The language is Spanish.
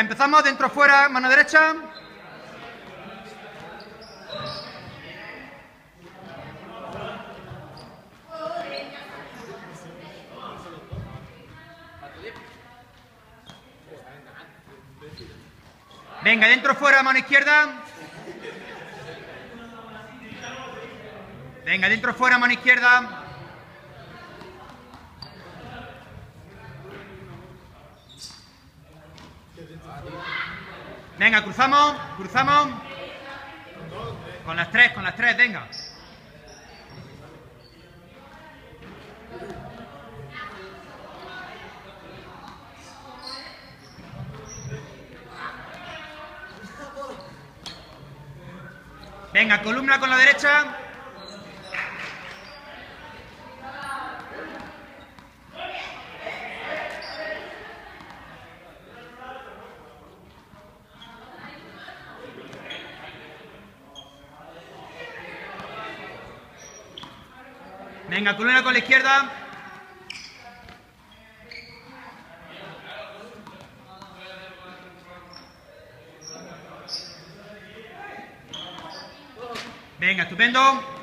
Empezamos dentro, fuera, mano derecha. Venga, dentro, fuera, mano izquierda. Venga, dentro, fuera, mano izquierda. Venga, cruzamos, cruzamos. Con las tres, con las tres, venga. Venga, columna con la derecha. Venga, columna con la izquierda. Venga, estupendo.